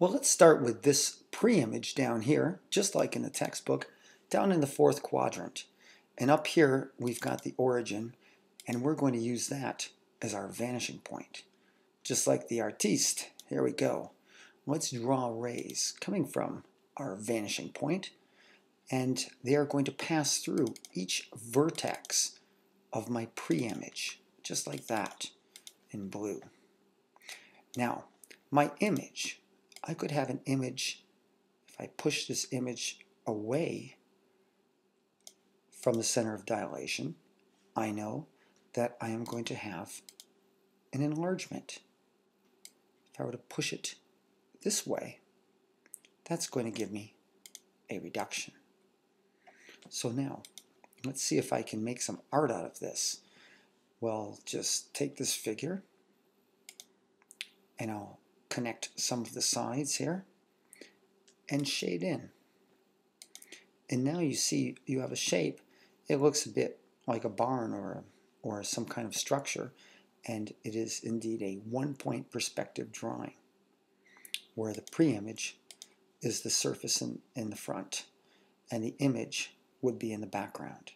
Well, let's start with this pre-image down here, just like in the textbook, down in the fourth quadrant. And up here, we've got the origin, and we're going to use that as our vanishing point. Just like the artiste, here we go. Let's draw rays coming from our vanishing point, and they are going to pass through each vertex of my pre-image, just like that in blue. Now, my image, I could have an image, if I push this image away from the center of dilation, I know that I am going to have an enlargement. If I were to push it this way, that's going to give me a reduction. So now, let's see if I can make some art out of this. Well, just take this figure and I'll connect some of the sides here and shade in. And now you see you have a shape. It looks a bit like a barn or, or some kind of structure, and it is indeed a one-point perspective drawing where the pre-image is the surface in, in the front and the image would be in the background.